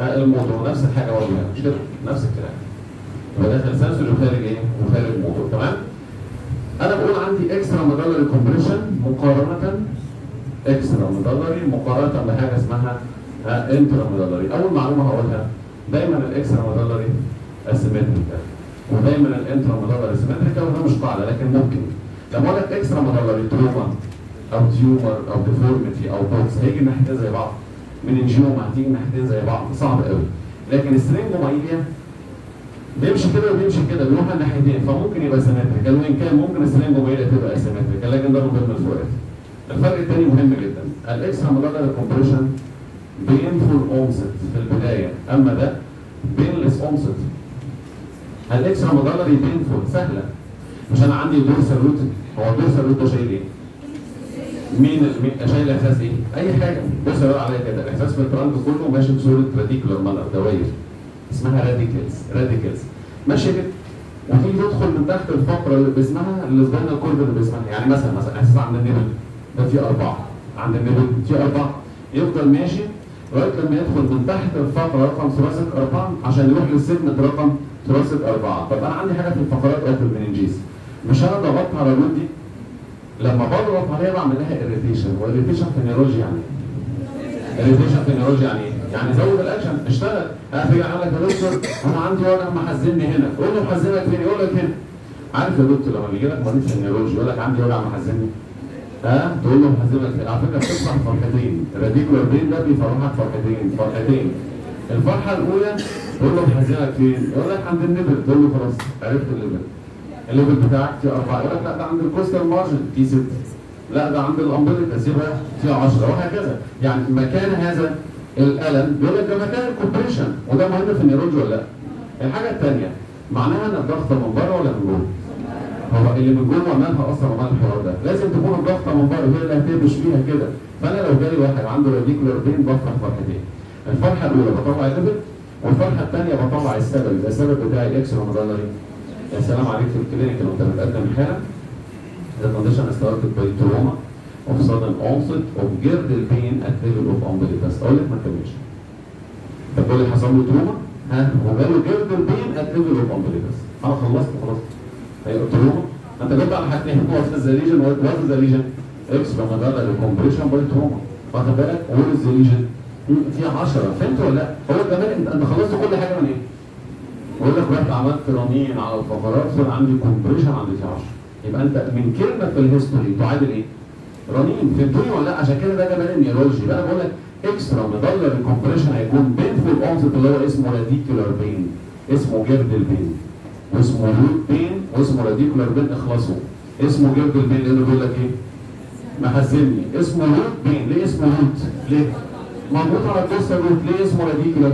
آه الموتور نفس الحاجة برضه هنا مش كده؟ نفس الكلام. يبقى داخل sensory وخارج إيه؟ وخارج موتور تمام؟ أنا بقول عندي extramedullary compression مقارنة extramedullary مقارنة بحاجة اسمها intramedullary أول معلومة هقولها. دايما ال extramedullary asymmetrical ودايما ال intramedullary symmetrical وده مش قاعدة لكن ممكن. لما أقول لك extramedullary trauma أو tumor أو deformity أو Pott's. هيجي الناحيتين زي بعض. meningioma هتيجي الناحيتين زي بعض. صعب قوي. لكن ال syringomyelia بيمشي كده وبيمشي كده. بيروح على الناحيتين. فممكن يبقى symmetrical وان كان ممكن ال syringomyelia تبقى asymmetrical لكن ده من ضمن الفروقات. الفرق الثاني مهم جدا. ال extramedullary compression painful onset في البداية. أما ده painless onset ال extramedullary painful سهلة. مش أنا عندي dorsal root هو ال dorsal root ده شايل إيه؟ مين شايل إحساس إيه؟ أي حاجة. بص يا عليا كده الاحساس في ال trunk كله ماشي بصورة radicular manner دوائر. اسمها radicles radicles ماشيه كده. وتيجي تدخل من تحت الفقرة اللي باسمها ال spinal cord اللي باسمها. يعني مثلا مثلا إحساس عند ال nipple ده T أربعة. عند ال nipple T أربعة. يفضل ماشي لغاية لما يدخل من تحت الفقرة رقم ثلاثة ارقام عشان يروح لل segment رقم ثلاثة اربعه طب أنا عندي حاجة في الفقرات في ال meninges مش أنا ضغطت على ال root دي لما بضغط عليها بعمل لها irritation وال irritation في ال neurology يعني إيه؟ irritation في ال neurology يعني إيه؟ يعني زود الأكشن. اشتغل. هتيجي يقول لك يا دكتور أنا عندي وجع محزمني هنا. قول له محزمك فين؟ يقول لك هنا. عارف يا دكتور لما بيجي لك مريض في ال neurology يقول لك عندي وجع محزمني ها؟ تقول له محزمك فين؟ على فكرة بتفرح فرحتين. ال radicular pain ده بيفرحك فرحتين. فرحتين. الفرحة الأولى تقول له محزمك فين يقول لك عند ال nipple. تقول له خلاص عرفت ال level ال level بتاعك T 4 يقول لك لا ده عند ال costal margin. T 6 لا ده عند ال umbilicus يبقى T 10 وهكذا. يعني مكان هذا الألم. بيقول لك ده مكان ال compression. وده مهم في ال neurology ولا لأ؟ الحاجة الثانية معناها إن الضغط من بره ولا من جوه؟ هو اللي من جوه مالها أصلا ومال الحوار ده. لازم تكون الضغطه من بره. هي اللي هتهبش فيها كده. فأنا لو جالي واحد عنده radicular pain بفرح فرحتين الفرحة الأولى بطلع ال level والفرحة الثانية بطلع السبب يبقى السبب بتاعي extramedullary يا سلام عليك في ال clinic لو أنت بتقدم حاله The condition is started by trauma of sudden onset of girdle pain at level of. أقول لك ما تكملش. طب تقول لي حصل له trauma؟ ها هو جاله girdle pain at level of umbilicus. أنا خلصت خلاص. هي trauma أنت جبت على حاجتين what the lesion what the lesion extramedullary compression by trauma. واخد بالك؟ what the lesion؟ T 10 فهمت ولا لا؟ هو كمان انت انت خلصت كل حاجة من إيه؟ بقول لك رحت عملت رنين على الفقرات صار عندي compression عند T 10 يبقى انت من كلمة في ال history تعادل إيه؟ رنين فهمتوني ولا لا؟ عشان كده ده جمال ال neurology بقى بقول لك extramedullary compression هيكون painful onset اللي هو اسمه radicular pain اسمه girdle pain واسمه root pain واسمه radicular pain اخلصوا اسمه girdle pain لأنه بيقول لك إيه؟ محزمني اسمه root pain ليه اسمه root؟ ليه؟ ليه اسمه radicular؟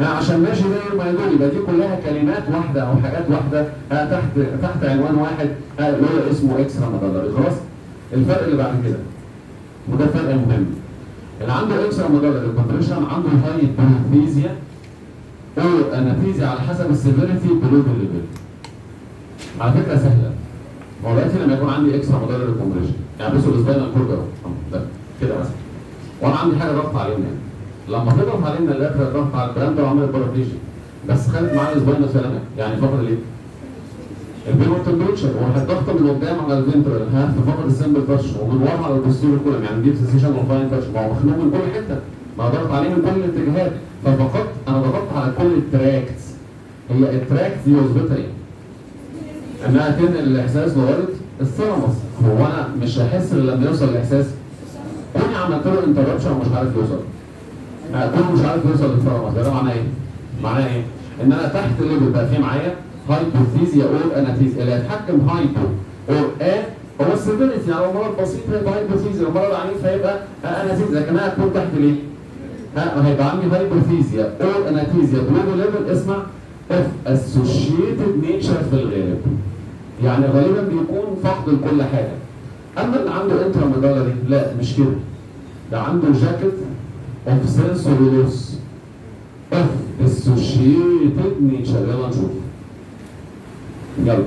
يعني عشان ماشي داير ما يدور يبقى دي كلها كلمات واحدة أو حاجات واحدة آه تحت تحت عنوان واحد آه اللي هو اسمه extramedullary خلاص؟ الفرق اللي بعد كده. وده فرق مهم. اللي عنده extramedullary compression عنده hypoesthesia أو anesthesia على حسب ال severity below level على فكرة سهلة. هو دلوقتي لما يكون عندي extramedullary compression يعني بصوا السباينال كورد اهو ده كده مثلا وأنا عندي حاجة ضغط عليهم يعني لما تضغط علينا اللاترال ضغط على الكلام ده وعملت بارابليجيا بس خدت معايا الاسبوعين سلامة. يعني فتره ليه؟ البين والتمبريتشر وراحت ضغطه من قدام على الفنترال ها؟ في فقره السمبل تاتش ومن ورا على البوستيريور كولم يعني ديب سيشن والفاين تاتش ما هو مخنوق من كل حتة. ما ضغط عليه من كل الاتجاهات. ففقدت أنا ضغطت على كل التراكتس. هي التراكت دي وظيفتها إيه؟ إنها تنقل الإحساس لغاية ال thalamus هو أنا مش هحس إلا لما يوصل الإحساس عملت له interruption ومش عارف يوصل. كله مش عارف يوصل لل thalamus ده معناه إيه؟ معناه إيه؟ إن أنا تحت ال level بقى في معايا hypoesthesia or anesthesia اللي هيتحكم hypo or a هو ال severity يعني لو مرض بسيط هيبقى hypoesthesia لو مرض عنيف هيبقى anesthesia لكن أنا هكون تحت ليه؟ ها هيبقى عندي hypoesthesia or anesthesia below level اسمع of associated nature في الغالب. يعني غالبا بيكون فقد لكل حاجة. أما اللي عنده intra لا مش كده. ده عنده jacket؟ Of sensory loss of dissociated nature. يلا نشوف. يلا.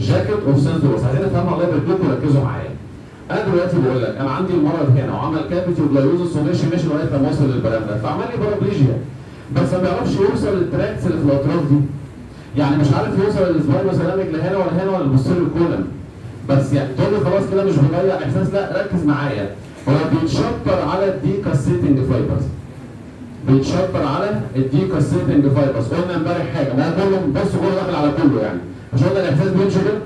jacket of sensory loss عايزين نفهمها الله يبارك لكم ركزوا معايا. أنا دلوقتي بقول لك أنا عندي المرض هنا وعمل cavity و gliosis وماشي ماشي لغاية لما وصل لل pyramidal فعمل لي paraplegia بس ما بيعرفش يوصل لل tracts اللي في الأطراف دي. يعني مش عارف يوصل لل spinothalamic لا هنا ولا هنا ولا ال posterior column بس يعني تقول لي خلاص كده مش بيضيع إحساس لا ركز معايا. بيتشطر على ال decussating fibers بيتشطر على ال decussating fibers قلنا امبارح حاجة. ما هو كله بص كله داخل على كله يعني. مش قلنا الإحساس بيمشي كده؟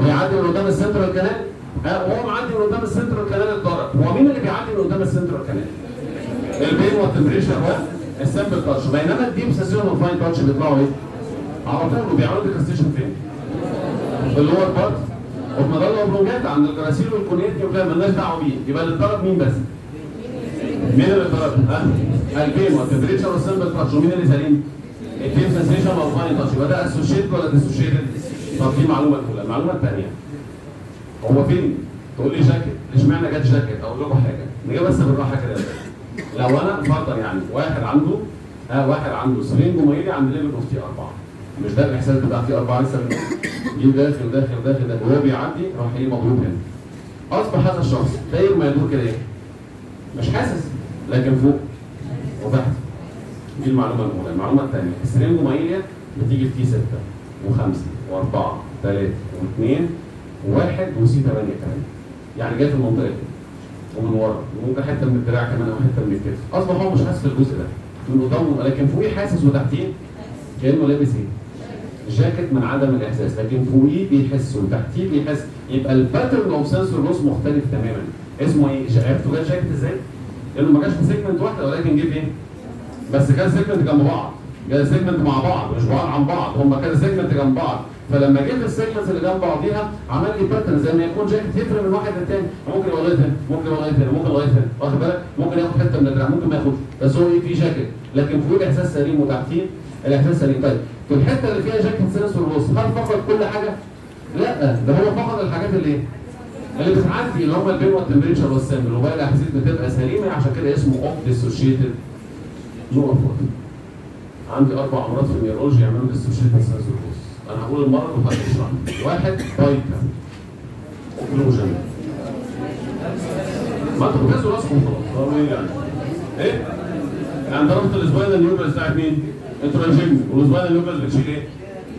ويعدي من قدام ال central canal وهو معدي من قدام ال central canal اتضرب هو مين اللي بيعدي من قدام ال central canal؟ ال pain وال temperature وال simple touch بينما ال deep sensation وال fine touch بيطلعوا إيه؟ على طول وبيعملوا decussation فين؟ في ال lower part وال medulla والبرونجات عند ال gracile وال cuneate وكلام مالناش دعوة بيه يبقى اللي اتضرب مين بس؟ مين اللي اتضرب؟ ها؟ ال pain وال temperature وال simple touch ومين اللي سليم؟ ال deep sensation وال fine touch يبقى ده associated ولا dissociated؟ طب دي معلومة الاولى، المعلومه الثانية هو فين؟ تقول لي جاكيت، اشمعنى جت جاكيت؟ أقول لكم حاجة، نجيب بس بالراحة كده لو أنا فرضا يعني واحد عنده ها واحد عنده syringomyelia عند level of T 4 مش ده الإحساس بتاع T 4 لسه يجي داخل داخل داخل وهو بيعدي راح إيه مضروب هنا. أصبح هذا الشخص داير ما يدور كده. إيه؟ مش حاسس لكن فوق. وضحت دي المعلومة الأولى. المعلومة الثانية. ال syringomyelia بتيجي في 6 و5 و4 3 و2 و1 و C 8 كمان. يعني جاية في المنطقة دي. ومن ورا. وممكن حتة من الدراع كمان أو حتة من الكتف. أصبح هو مش حاسس في الجزء ده. من قدامه لكن فوقيه حاسس وتحتيه كأنه لابس إيه؟ جاكيت من عدم الإحساس لكن فوقيه بيحس وتحتيه بيحس. يبقى ال pattern of sensory loss مختلف تماما. اسمه إيه؟ عرفتوا جاي جاكيت إزاي؟ لأنه ما جاش في segment واحدة ولكن جه فين؟ بس كذا segment جنب بعض. كذا segment مع بعض مش بعاد عن بعض. هم كذا segment جنب بعض. فلما جيت ال segments اللي جنب بعضيها عمل لي pattern زي ما يكون جاكيت يفرق من واحد للتاني. ممكن يبقى هنا ممكن يبقى هنا ممكن لغايه هنا واخد بالك؟ ممكن ياخد حتة من الدراع ممكن ما ياخدش. بس هو إيه؟ في جاكيت. لكن فوق الاحساس سليم وتحتيه الإحساس سليم. طيب في الحتة اللي فيها jacket sensory loss هل فقد كل حاجة؟ لا ده هو فقد الحاجات اللي إيه؟ اللي بتعدي اللي هم ال pain وال temperature وال simple وباقي الأحاسيس بتبقى سليمة عشان كده اسمه of dissociated نقط عندي أربع أمراض في ال neurology يعملوا dissociated sensory loss أنا هقول المرض وحد يشرح واحد PICA occlusion ما أنتوا بتهزوا راسكم خلاص إيه يعني؟ إيه؟ يعني ضربت ال spinal nucleus بتاعت مين؟ ال trigeminal وال spinal nucleus بتشيل إيه؟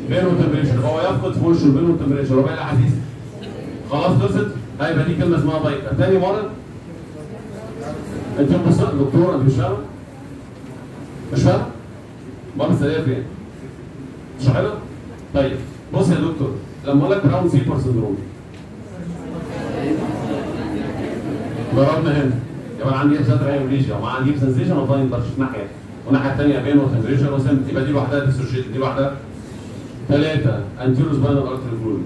pain وال temperature هو يفقد في وشه ال pain وال temperature وباقي الاحاسيس خلاص خلصت؟ هيبقى دي كلمة اسمها PICA تاني مرض أنت بص دكتور انت مش فاهم؟ مش فاهم؟ مرض سريع فين؟ مش حلو؟ طيب بص يا دكتور لما أقول لك براون سيبر سندروم ضربنا هنا يبقى أنا عندي احساس رأي وليجيا وما عندي سنسيشن وفاين تاتش ناحية والناحيه الثانية بين وتمبريتشر وسنت يبقى دي لوحدها ديسوشيت دي لوحدها. ثلاثة انتيرو سباينال ارتري فلويد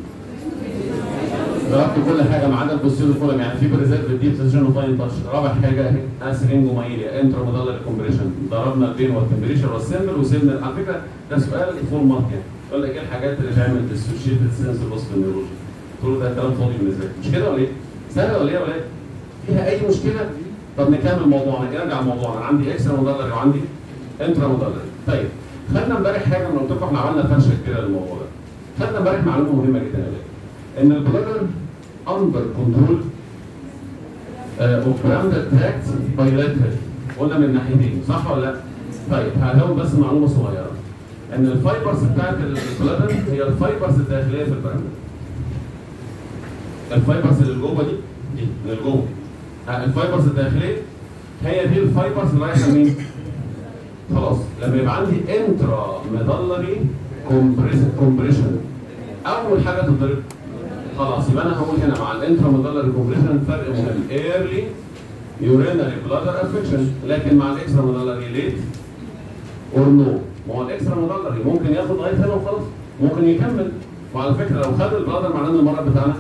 ضربت كل حاجة ما عدا ال posterior column يعني في preserved deep sensation و fine touch. رابع حاجة syringomyelia intramedullary compression ضربنا ال pain وال temperature وال simple وسيبنا على فكرة ده سؤال full mark يعني. يقول لك إيه الحاجات اللي تعمل dissociated في ال neurology قلت له ده كلام فاضي بالنسبة لي مش كده ولا إيه؟ سهلة ولا إيه يا ولاد؟ فيها أي مشكلة؟ طب نكمل موضوعنا نرجع لموضوعنا عندي extramedullary وعندي intramedullary طيب خدنا امبارح حاجة من قلت إحنا عملنا فرشه كبيره للموضوع ده. خدنا امبارح معلومة مهمة جدا يا إن ال bladder under control of pyramidal tract bilateral قلنا من ناحيتين صح ولا لا؟ طيب هقول بس معلومة صغيرة. إن ال fibers بتاعت ال bladder هي ال fibers الداخلية في ال pyramidal ال fibers اللي جوه دي دي اللي جوه. ها، ال fibers الداخلية هي دي ال fibers اللي رايحة لمين؟ خلاص. لما يبقى عندي intramedullary compression أول حاجة تتضرب. خلاص يبقى أنا هقول هنا مع ال intramedullary compression فرق مهم early urinary bladder affection لكن مع ال extramedullary late or no ما هو ال extramedullary ممكن ياخد لغاية هنا وخلاص. ممكن يكمل. وعلى فكرة لو خد ال bladder معناه ان المرض بتاعنا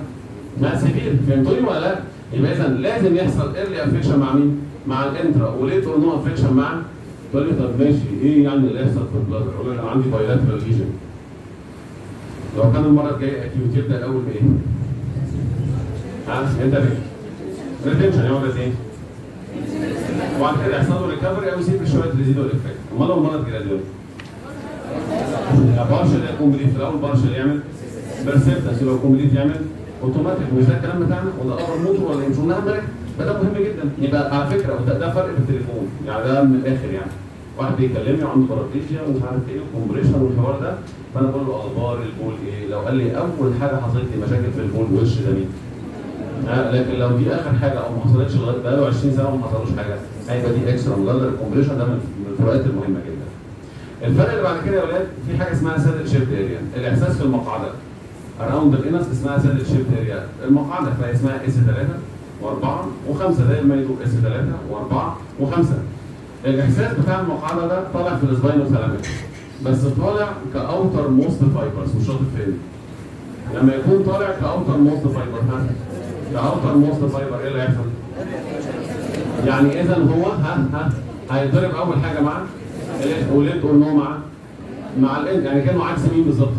ما severe فهمتوني ولا لا؟ يبقى اذا لازم يحصل early affection مع مين؟ مع ال intra و late or no affection مع تقول لي طب ماشي إيه يعني اللي يحصل في ال bladder؟ أقول له أنا عندي bilateral lesion لو كان المرض جاي acute يبدا الأول بإيه؟ ها؟ أنت ليه؟ retention يقعد إيه؟ وبعد كده يحصل له recovery أو يسيب شوية residual effect امال لو المرض gradual partial complete في الأول partial يعمل precipitancy لو complete يعمل اوتوماتيك مش ده الكلام بتاعنا؟ ولا upper motor ولا امبارح فده مهم جدا. يبقى على فكرة ده فرق في التليفون. يعني ده من الآخر يعني. واحد بيكلمني وعنده بارابليجيا ومش عارف إيه و compression والحوار ده. فأنا بقول له أخبار البول إيه؟ لو قال لي أول حاجة حصلت لي مشاكل في البول وش ده مين؟ آه لكن لو دي آخر حاجة أو ما حصلتش لغاية بقاله 20 سنة وما حصلوش حاجة هيبقى دي extramedullary compression ده من الفروقات المهمة جدا. الفرق اللي بعد كده يا ولاد في حاجة اسمها saddle shaped area الإحساس في المقعدة. around ال anus اسمها saddle shaped area المقعدة فهي اسمها S 3 و4 و5 زي ما يقول S 3 و4 و5 الإحساس بتاع المقعدة ده طالع في ال spinothalamic بس طالع ك outermost fibers مش شاطر فين. لما يكون طالع ك outermost fiber ها؟ ك outermost fiber إيه اللي هيحصل؟ يعني اذا هو ها؟ ها؟ هيتضرب أول حاجة مع وليد no مع مع الانت يعني كانوا عكس مين بالظبط؟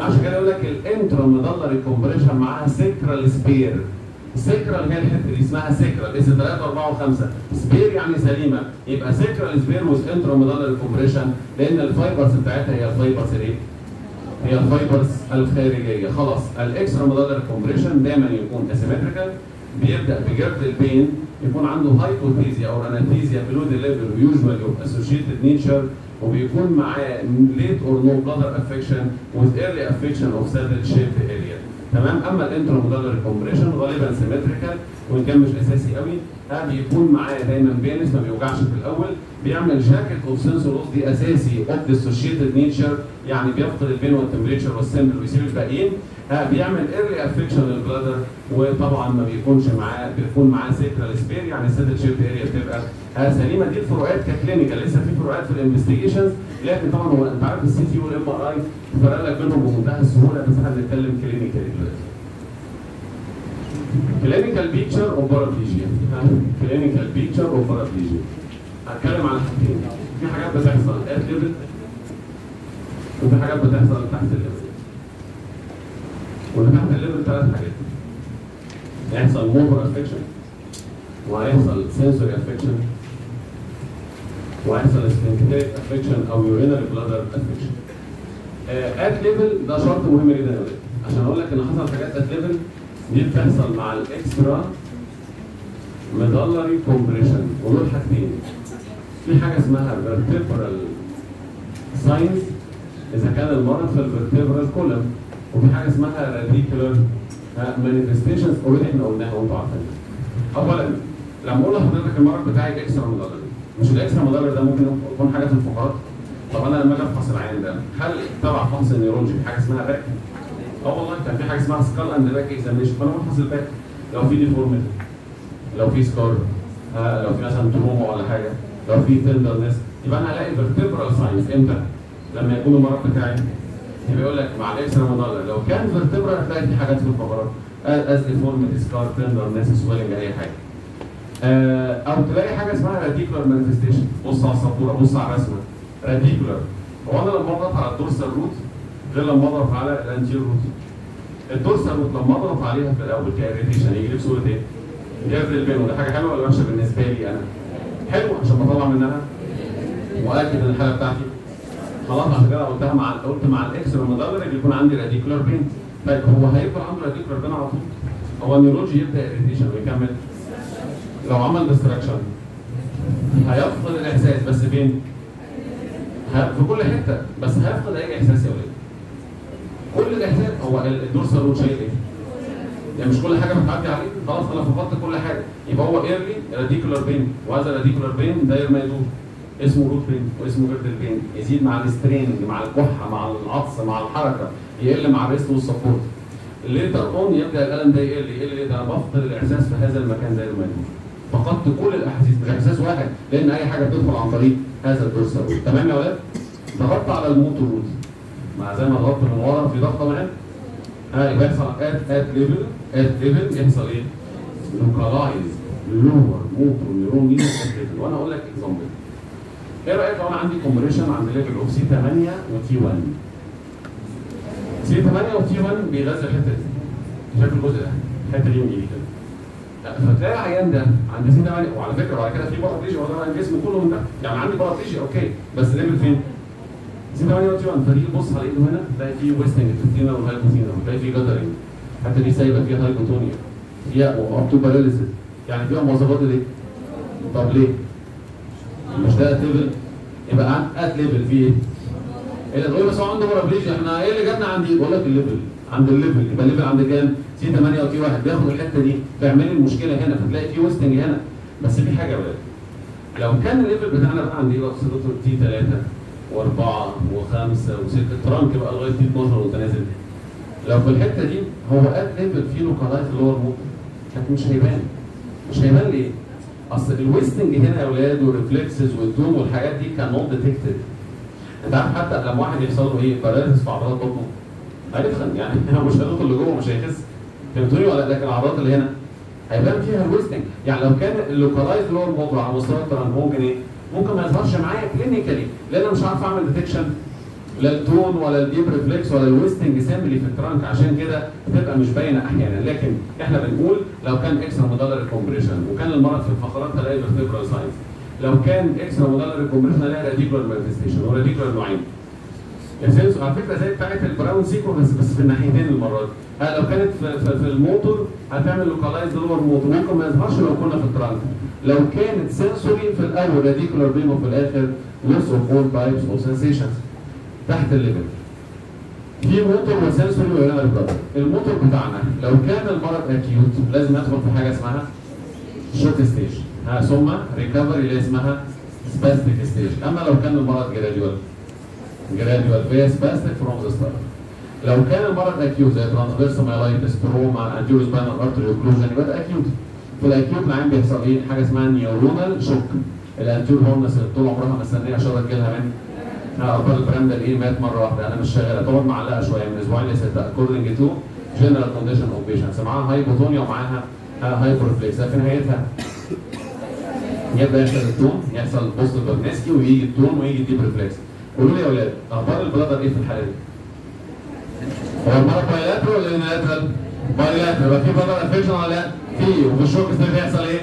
عشان كده يقول لك ال intramedullary compression معاها sacral spare sacral هي الحتة دي اسمها sacral S 3 و4 و5 spare يعني سليمة. يبقى sacral spare with intramedullary compression لأن ال fibers بتاعتها هي ال fibers الايه؟ هي ال fibers الخارجية. خلاص ال extramedullary compression دايما يكون asymmetrical بيبدأ ب girdle pain يكون عنده hypoesthesia أو anesthesia below the level و usually dissociated nature وبيكون معاه late or no bladder affection with early affection of saddle shaped area. تمام؟ أما ال intramedullary compression غالبا symmetrical وإن كان مش أساسي قوي ها بيكون معاه دايما painless ما بيوجعش في الأول بيعمل jacket of sensory أساسي of dissociated nature يعني بيفقد ال pain وال temperature وال simple ويسيب الباقيين. ها بيعمل early affection لل bladder وطبعا ما بيكونش معاه بيكون معاه sacral spare يعني ال saddle shaped area بتبقى ها سليمة. دي الفروقات ك clinical لسه في فروقات في ال investigations لكن طبعا هو أنت عارف ال CT وال MRI فرق لك بينهم بمنتهى السهولة بس إحنا بنتكلم clinical دلوقتي. clinical picture of paraplegia clinical picture of paraplegia هتكلم عن حاجتين. في حاجات بتحصل at level وفي حاجات بتحصل تحت ال level واللي تحت ال level ثلاث حاجات. هيحصل motor affection وهيحصل sensory affection وهيحصل sphincteric affection أو urinary bladder affection at level ده شرط مهم جدا يا ولاد عشان أقول لك إن حصل حاجات at level دي بتحصل مع ال extramedullary compression ودول حاجتين. في حاجة اسمها vertebral signs إذا كان المرض في ال vertebral column وفي حاجة اسمها radicular manifestations already إحنا قلناها وانتوا عارفين اولا لما أقول لحضرتك المرض بتاعي ال extramedullary مش ال extramedullary ده ممكن يكون حاجة في الفقرات. طب أنا لما أجي أفحص العيان ده هل تبع فحص ال neurology حاجة اسمها back؟ أه والله كان في حاجة اسمها skull and back examination فأنا بفحص ال back. لو في deformity لو في scar آه لو في مثلا trauma ولا حاجة لو في tenderness يبقى أنا هلاقي vertebral signs إمتى؟ لما يكون المرض بتاعي. يبقى يقول لك مع ال extramedullary لو كان vertebral هتلاقي في حاجات في الفقرات. as deformity scar tenderness swelling أي حاجة. أو تلاقي حاجة اسمها radicular manifestation بص على السبوره بص على الرسمة. radicular هو أنا لما أضغط على ال dorsal root غير لما أضغط على ال anterior root ال dorsal root لما أضغط عليها في الأول ك irritation يجي لي صوره إيه؟ جاب ال pain وده حاجة حلوة ولا وحشة بالنسبة لي أنا؟ حلو عشان بطلع منها وأكد إن الحالة بتاعتي. خلاص عشان كده قلتها مع قلت مع ال extramedullary يكون عندي radicular pain طيب هو هيفضل عنده radicular pain على طول؟ هو ال neurology يبدأ irritation ويكمل. لو عمل destruction هيفقد الإحساس بس فين؟ في كل حتة بس هيفقد أي إحساس يا ولاد. كل الإحساس هو ال dorsal root شايل إيه؟ يعني مش كل حاجة بتعدي عليه خلاص أنا فقدت كل حاجة. يبقى هو early radicular pain وهذا ال radicular pain داير ما يدور. اسمه root pain واسمه girdle pain يزيد مع ال straining مع الكحة مع العطس مع الحركة. يقل مع ال rest وال support later on يبدأ الألم ده يقل يقل ليه ده أنا بفقد الإحساس في هذا المكان داير ما يدور فقدت كل الأحاسيس مش إحساس واحد لأن أي حاجة بتدخل عن طريق هذا root تمام يا ولاد؟ ضغطت على ال motor root مع زي ما ضغطت من ورا في ضغطة معاه ها يبقى يحصل at at level at level يحصل إيه؟ localized lower motor neuron level وأنا أقول لك example إيه رأيك لو أنا عندي compression عند level of C 8 و T 1 C 8 و T 1 بيغذي الحتة دي. شايف الجزء ده؟ الحتة دي ودي كده لا، فتلاقي العيان ده عند 8 وعلى فكرة بعد كده في paraplegia هو ده الجسم كله من ده يعني عندي paraplegia okay بس level فين؟ C 8 و T 1 فتيجي تبص على إيده هنا تلاقي فيه wasting تفتينا و hypotonia وتلاقي فيه guttering الحته دي سايبة فيها hypotonia فيها up to paralysis يعني فيها مواصفات ليه؟ طب ليه؟ مش ده level يبقى at level فيه إيه؟ إيه ده بس هو عنده paraplegia إحنا إيه اللي جاتنا عندي؟ بقول لك ال level عند ال level يبقى ال level عند كام؟ C 8 و T 1 بياخد الحتة دي فيعمل لي المشكلة هنا فتلاقي فيه wasting هنا. بس في حاجة ولاد لو كان ال level بتاعنا بقى عندي بقى دكتور T 3 وأربعة وخمسة وستة ال trunk بقى لغاية T 12 وانت نازل. لو في الحتة دي هو at level فيه localized lower motor لكن مش هيبان. مش هيبان ليه؟ أصل ال wasting هنا يا أولاد وال reflexes وال tone والحاجات دي can not detected أنت عارف حتى لما واحد يحصل له إيه؟ paralysis في عضلات بطنه. هيتخن يعني هو مش هيدخل لجوه مش هيخس. فهمتوني ولا لكن العضلات اللي هنا هيبان فيها ال wasting. يعني لو كان ال localized اللي هو الموضوع على مستوى ال trunk ممكن إيه؟ ممكن ما يظهرش معايا clinically لأن أنا مش عارف أعمل detection لا ال tone ولا ال deep reflex ولا ال wasting simply في ال trunk عشان كده بتبقى مش باينة أحيانا. لكن إحنا بنقول لو كان extramedullary compression وكان المرض في الفقرات هلاقي vertebral signs لو كان extramedullary compression هلاقي radicular manifestation و radicular نوعين ال sensory على فكرة زي بتاعت ال Brown-Séquard بس في الناحيتين المرة دي. لو كانت في, في, في الموتور هتعمل localized lower motor ممكن ما يظهرش لو كنا في ال trunk. لو كانت sensory في الأول radicular pain وفي الآخر loss of all types of sensations تحت ال level. في motor و sensory و urinary bladder ال motor بتاعنا لو كان المرض acute لازم ندخل في حاجة اسمها shock stage ها ثم recovery اللي اسمها spastic stage أما لو كان المرض gradual gradual فيها spastic from the start لو كان المرض acute زي transverse myelitis trauma anterior spinal artery occlusion يبقى acute في ال acute العيان بيحصل إيه؟ حاجة اسمها neuronal shock ال anterior horns اللي طول عمرها مستنية عشان تجيلها من أخبار ال pyramidal ده إيه مات مرة واحدة. أنا مش شغاله تقعد معلقة شوية. من أسبوعين لستة. according to general condition of patients معاها hypotonia ومعاها hyporeflexia في نهايتها. يبدأ يحصل ال tone يحصل positive Babinski ويجي ال tone ويجي ال deep قولوا لي يا أولاد أخبار ال bladder إيه في الحالة دي؟ هو المرض bilateral ولا unilateral؟ bilateral يبقى في bladder affection ولا لأ؟ في. وفي ال shock stage بيحصل إيه؟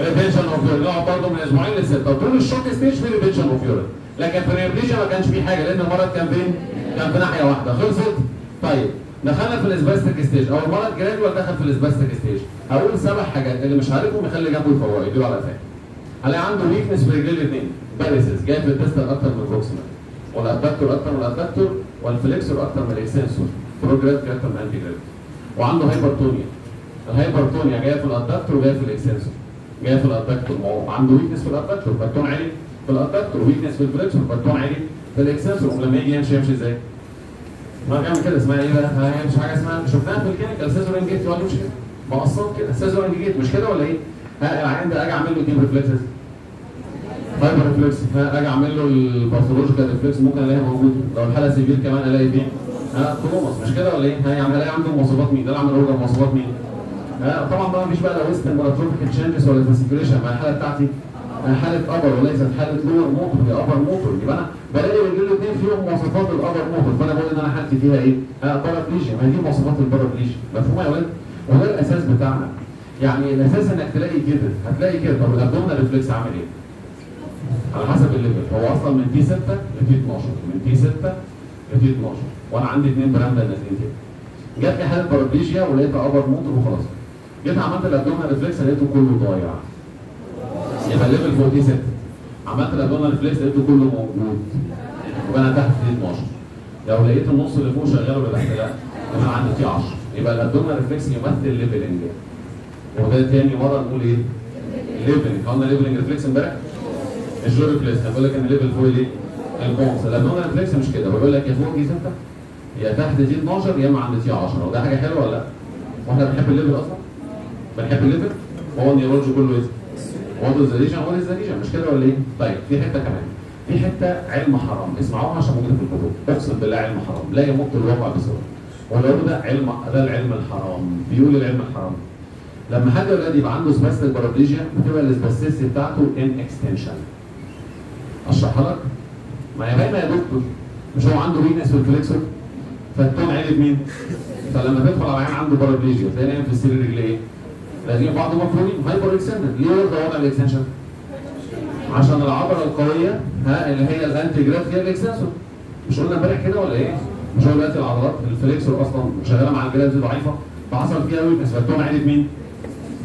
retention of urine نقعد برضه من أسبوعين لسته طول ال shock stage في retention of urine لكن في ال hemiplegia ما كانش في حاجة لأن المرض كان فين؟ كان في ناحية واحدة. خلصت؟ طيب. دخلنا في ال spastic stage أو المرض gradual دخل في ال spastic stage هقول سبع حاجات اللي مش عارفهم يخلي جنبه يفوق يديله على فهم هلاقي عنده weakness في رجلين الاثنين. paresis جاي في ال distal أكتر من ال proximal وال abductor أكتر من ال adductor وال flexor أكتر من ال extensor progravity أكتر من antigravity وعنده hypertonia ال hypertonia جاية في ال adductor وجايه في ال extensor جاية في ال adductor ما عنده weakness في ال abductor فال tone عالي. في ال adductor weakness في ال flexor فال tone عالي. في ال extensor ولما يجي يمشي يمشي إزاي؟ ما بيعمل كده اسمها إيه بقى؟ هي مش حاجة اسمها شفناها في ال clinical scissoring gait يقعد يمشي كده مقصات كده. scissoring gait مش كده ولا إيه؟ ها العيان أجي أعمل له deep reflexes hyperreflexia ها أجي أعمل له ال pathological reflex ممكن الاقيها موجوده لو الحالة severe كمان ألاقي فين؟ ها clonus مش كده ولا إيه؟ يعني ألاقي عنده مواصفات مين؟ ده اللي عامل order مواصفات مين؟ ها طبعا بقى مفيش بقى لا wasting ولا trophic changes ولا fasciculation مع الحالة بتاعتي حالة upper وليست حالة lower motor هي upper motor يبقى أنا بلاقي رجل الاثنين فيهم مواصفات ال upper motor فأنا بقول إن أنا حالتي فيها إيه؟ ها paraplegia ما هي دي مواصفات ال paraplegia مفهومه يا ولاد؟ وده الأساس بتاعنا يعني الأساس إنك تلاقي كده هتلاقي كده طب ال abdominal reflex عامل إيه؟ على حسب ال level. هو أصلا من T 6 ل T 12 من T 6 ل T 12 وأنا عندي اثنين pyramidal نازلين كده جات لي حالة paraplegia ولقيتها upper motor وخلاص. جيت عملت ال abdominal reflex لقيته كله ضايع. يبقى ال level فوق T 6 عملت ال abdominal reflex لقيته كله موجود. يبقى أنا تحت T 12 لو لقيت النص اللي فوق شغال ولا تحت لا. أنا عندي T 10 يبقى ال abdominal reflex يمثل leveling وده تاني مرة نقول إيه؟ leveling قلنا leveling reflex امبارح؟ مش jaw reflex بقول لك إن ال level فوق إيه؟ ال pons ال abdominal reflex مش كده بقول لك يا فوق T 6 يا تحت T 12 يا اما عند T 10 وده حاجة حلوة ولا لأ؟ وإحنا بنحب ال level أصلا؟ بنحب ال level؟ هو ال neurology كله إيه؟ what is the region مش كده ولا إيه؟ طيب في حتة كمان في حتة علم حرام اسمعوها عشان موجوده في الكتب اقسم بالله علم حرام لا يمت الواقع بصوره ولو ده علم ده العلم الحرام بيقول العلم الحرام لما حد يبقى عنده spastic paraplegia بتبقى ال spasticity بتاعته in extension اشرحها لك ما هي باينه يا دكتور مش هو عنده weakness في ال flexor فال tone عالي بمين؟ فلما تدخل على عيان عنده paraplegia تلاقي في السرير رجليه إيه؟ لازم بعض مفهومين hyperextended ليه واخد وضع ال extension؟ عشان العضلة القوية ها اللي هي ال antigravity هي ال extensor مش قلنا امبارح كده ولا إيه؟ مش هو دلوقتي العضلات ال flexor أصلا شغالة مع ال gravity دي ضعيفة فحصل فيها weakness فال tone عالي بمين؟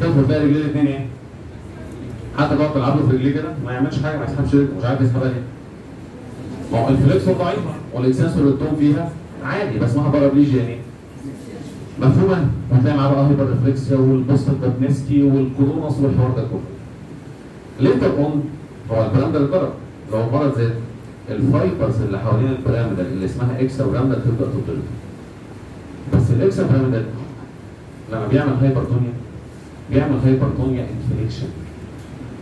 تدخل تلاقي رجليه الاثنين إيه؟ حتى تقعد تلعب له في رجليه كده ما يعملش حاجة ما يسحبش رجله مش عارف يسحبها ليه. ما هو ال flexor ضعيفة وال extensor ال tone فيها عادي بس اسمها paraplegia يعني مفهومة؟ وهتلاقي معاه بقى hyperreflexia وال positive Babinski وال clonus والحوار ده كله. later on هو ال pyramidal الضرب لو مرض زاد ال fibers اللي حوالين ال pyramidal اللي اسمها extrapyramidal تبدا تضرب. بس ال extrapyramidal لما بيعمل hypertonia بيعمل hypertonia in flexion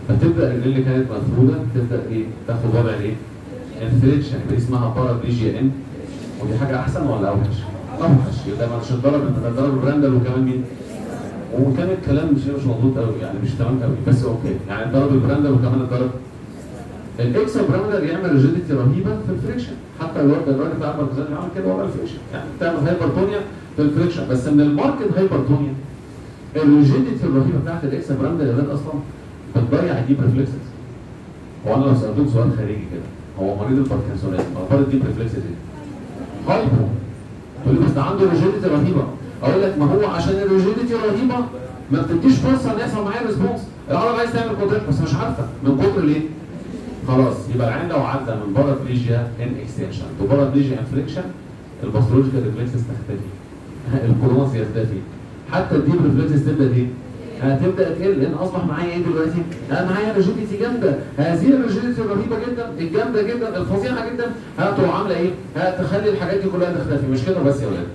فتبدأ اللي كانت مفروده تبدأ إيه؟ تاخد وضع الإيه؟ in flexion يبقى اسمها paraplegia in ودي حاجة أحسن ولا أوحش؟ أوحش. يبقى مش اتضرب انت اتضرب ال pyramidal وكمان مين؟ وكان الكلام مش مش مظبوط قوي يعني مش تمام قوي بس أوكي. يعني اتضرب ال pyramidal وكمان اتضرب. ال extrapyramidal يعمل rigidity رهيبة في ال flexion حتى الوقت الراجل بتاع يعمل كده ورا ال flexion يعني بتعمل hypertonia في ال flexion بس من ال marked hypertonia ال rigidity الرهيبة بتاعت ال extrapyramidal ولاد أصلا بتضيع ال deep reflexes هو أنا لو سألتهم سؤال خارجي كده هو مريض ال parkinsonism أخبار ال deep reflexes إيه؟ hypo تقول لي بس ده عنده rigidity رهيبة. أقول لك ما هو عشان ال rigidity رهيبة ما بتديش فرصة إن يحصل معايا response العضله عايز تعمل contract بس مش عارفة. من كتر ليه؟ خلاص يبقى العيان لو عدى من paraplegia in extension to in flexion ال pathological reflexes تختفي. ال clonus يختفي. حتى ال deep reflexes تبدأ إيه؟ هتبدأ تقل أصبح معايا إيه دلوقتي؟ أنا معايا rigidity جامده هذه ال rigidity الرهيبه جدا الجامده جدا الفظيعة جدا. هتروح عاملة إيه؟ هتخلي الحاجات دي كلها تختفي. مش كده بس يا ولاد؟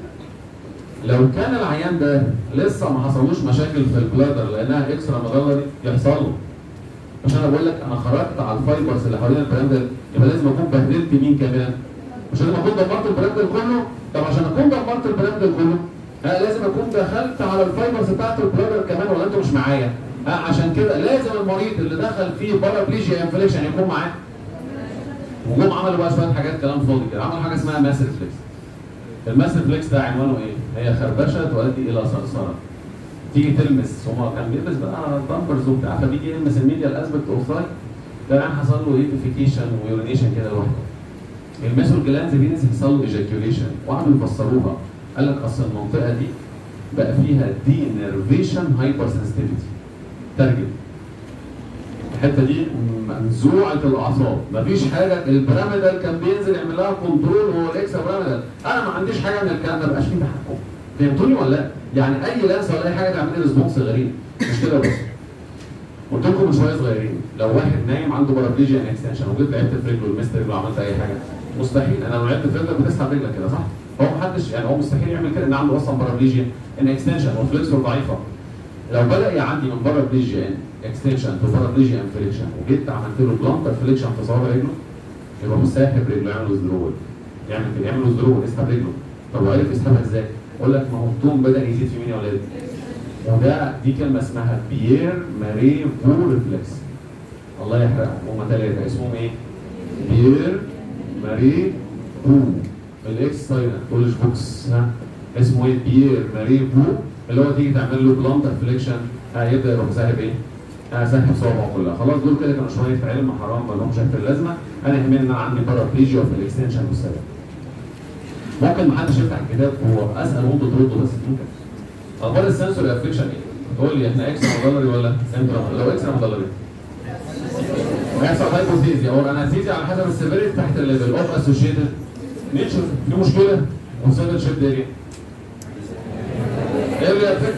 لو كان العيان ده لسه ما حصلوش مشاكل في ال bladder لأنها extramedullary يحصل له مش أنا بقول لك أنا خرجت على ال fibers اللي حوالين ال pyramidal يبقى لازم أكون بهدلت مين كمان؟ مش لازم أكون دمرت ال pyramidal كله طب عشان أكون دمرت ال pyramidal كله لازم أكون دخلت على ال fibers بتاعت ال bladder كمان ولا أنتوا مش معايا؟ عشان كده لازم المريض اللي دخل فيه paraplegia in flexion يكون معاه. وجم عملوا بقى شوية حاجات كلام فاضي كده. عملوا حاجة اسمها mass reflex ال mass reflex ده عنوانه إيه؟ هي خربشة تؤدي إلى صرصرة. تيجي تلمس هو كان بيلبس بقى بامبرز وبتاع. فبيجي يلمس ال medial aspect of thigh ده الان حصل له defecation و urination كده لوحده. يلمسوا ال glans penis يحصل له ejaculation وقعدوا يفسروها قال لك اصل المنطقة دي بقى فيها denervation hypersensitivity ترجم. الحتة دي منزوعة الأعصاب. مفيش حاجة. ال pyramidal كان بينزل يعمل لها control هو وال extrapyramidal أنا ما عنديش حاجة من الكلام ده مبقاش فيه تحكم. فهمتوني ولا لأ؟ يعني أي لمسة ولا أي حاجة تعمل لي response غريب. مش كده بس. قلت لكم من شوية صغيرين لو واحد نايم عنده paraplegia extension وجيت لعبت في رجله لمست رجله وعملت أي حاجة. مستحيل. أنا لو لعبت في رجلك بتسحب رجلك كده صح؟ هو محدش يعني هو مستحيل يعمل كده إن عنده أصلا paraplegia in extension و flexor ضعيفه لو بدأ يعدي من paraplegia extension to paraplegia in flexion وجيت عملت له plantar flexion في صوابع رجله يبقى مساحب رجله يعمل withdrawal يعمل كده يعمل withdrawal يسحب رجله طب وعرف يسحبها إزاي؟ أقول لك ما هو ال tone بدأ يزيد في مين يا ولاد؟ وده دي كلمة اسمها بيير ماري فو reflex الله يحرقهم هم ثلاثة اسمهم إيه؟ بيير ماري فو الاكس سايلنت كولج بوكس ها. اسمه إيه؟ بيير ماري فو اللي هو تيجي تعمل له بلانتر فليكشن هيبدا يروح ساحب إيه؟ ساحب صوابعه كلها. خلاص دول كده كانوا شوية علم حرام ما لهمش أي لازمة. أنا يهمني إن أنا عندي بارابليجيا في الاكستنشن والسبب. ممكن محدش يفتح الكتاب هو اسال وانتوا تردوا بس ممكن أخبار السنسوري افكشن إيه؟ تقول لي إحنا إكس مدلري ولا انترا لو إكس مدلري هيحصل هايبوثيزيا أو اناثيزيا على حسب السيفيريتي تحت الليفل اوف اسوشيتد Niçin? Yumuşluğu ne? Bu sene çöp deri. Evliya tek